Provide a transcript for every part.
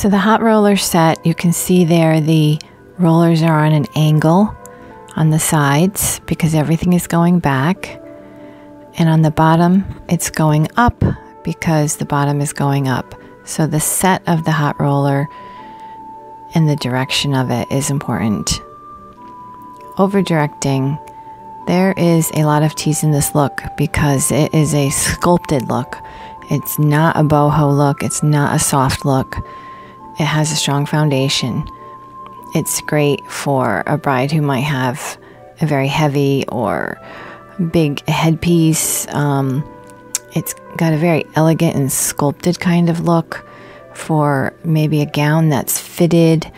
So the hot roller set, you can see there the rollers are on an angle on the sides because everything is going back. And on the bottom, it's going up because the bottom is going up. So the set of the hot roller and the direction of it is important. Over directing, there is a lot of tease in this look because it is a sculpted look. It's not a boho look, it's not a soft look. It has a strong foundation. It's great for a bride who might have a very heavy or big headpiece. Um, it's got a very elegant and sculpted kind of look for maybe a gown that's fitted,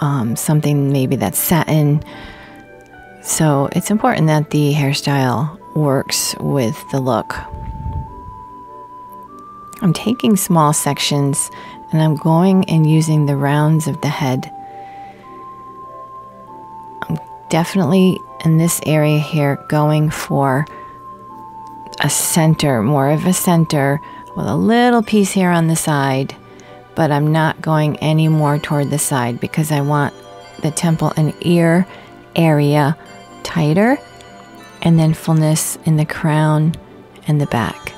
um, something maybe that's satin. So it's important that the hairstyle works with the look. I'm taking small sections and I'm going and using the rounds of the head. I'm definitely in this area here going for a center, more of a center with a little piece here on the side, but I'm not going any more toward the side because I want the temple and ear area tighter and then fullness in the crown and the back.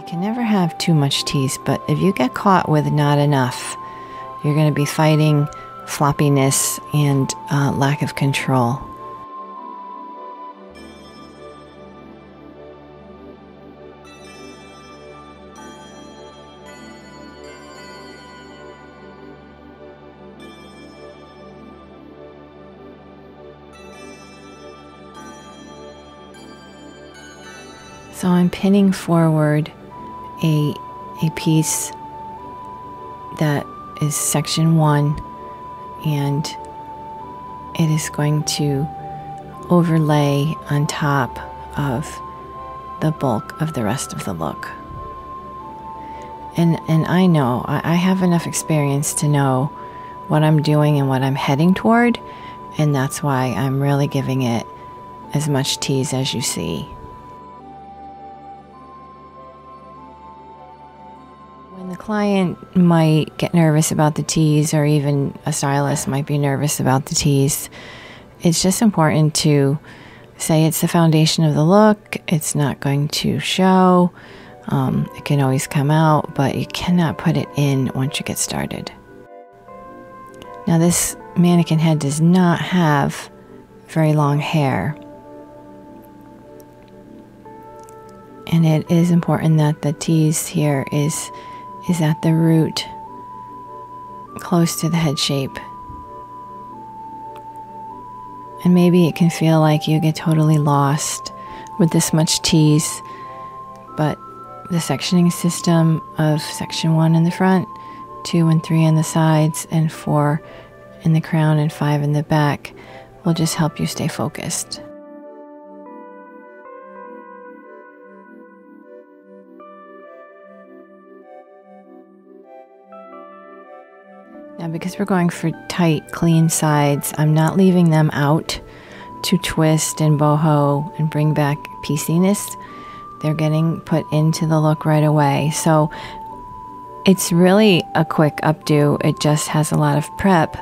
You can never have too much tease, but if you get caught with not enough, you're going to be fighting floppiness and uh, lack of control. So I'm pinning forward a, a piece that is section one, and it is going to overlay on top of the bulk of the rest of the look. And, and I know, I, I have enough experience to know what I'm doing and what I'm heading toward, and that's why I'm really giving it as much tease as you see. Client might get nervous about the tease, or even a stylist might be nervous about the tease, it's just important to say it's the foundation of the look. It's not going to show. Um, it can always come out, but you cannot put it in once you get started. Now, this mannequin head does not have very long hair. And it is important that the tease here is is at the root, close to the head shape. And maybe it can feel like you get totally lost with this much tease, but the sectioning system of section one in the front, two and three on the sides, and four in the crown and five in the back will just help you stay focused. Now, because we're going for tight, clean sides, I'm not leaving them out to twist and boho and bring back pieciness. They're getting put into the look right away. So it's really a quick updo. It just has a lot of prep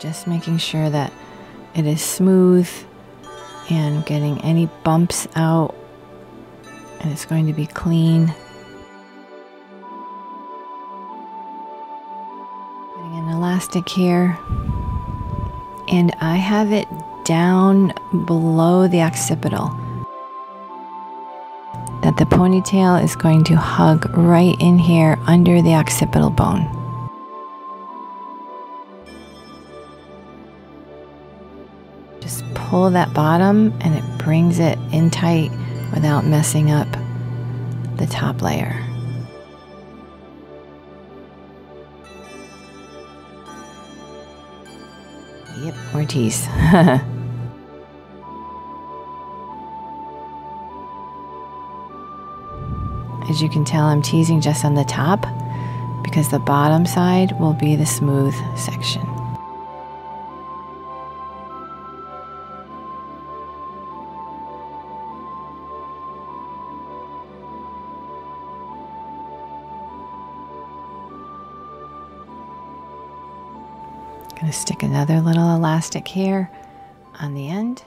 just making sure that it is smooth and getting any bumps out and it's going to be clean. Putting an elastic here and I have it down below the occipital. That the ponytail is going to hug right in here under the occipital bone. pull that bottom and it brings it in tight without messing up the top layer. Yep, more teeth. As you can tell, I'm teasing just on the top because the bottom side will be the smooth section. Gonna stick another little elastic here on the end.